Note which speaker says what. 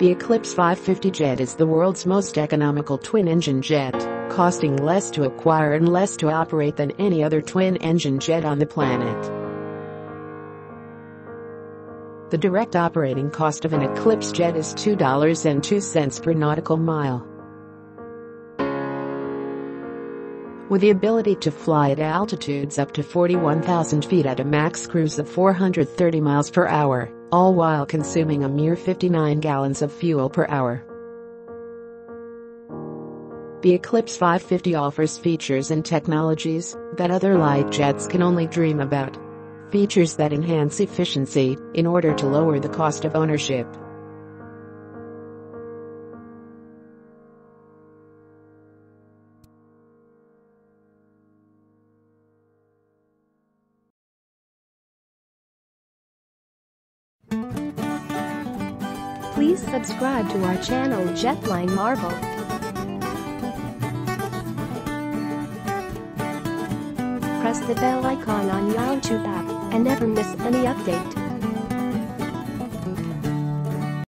Speaker 1: The Eclipse 550 jet is the world's most economical twin-engine jet, costing less to acquire and less to operate than any other twin-engine jet on the planet. The direct operating cost of an Eclipse jet is $2.02 per nautical mile. With the ability to fly at altitudes up to 41,000 feet at a max cruise of 430 miles per hour, all while consuming a mere 59 gallons of fuel per hour. The Eclipse 550 offers features and technologies that other light jets can only dream about. Features that enhance efficiency in order to lower the cost of ownership.
Speaker 2: Please subscribe to our channel Jetline Marvel. Press the bell icon on YouTube app and never miss any update.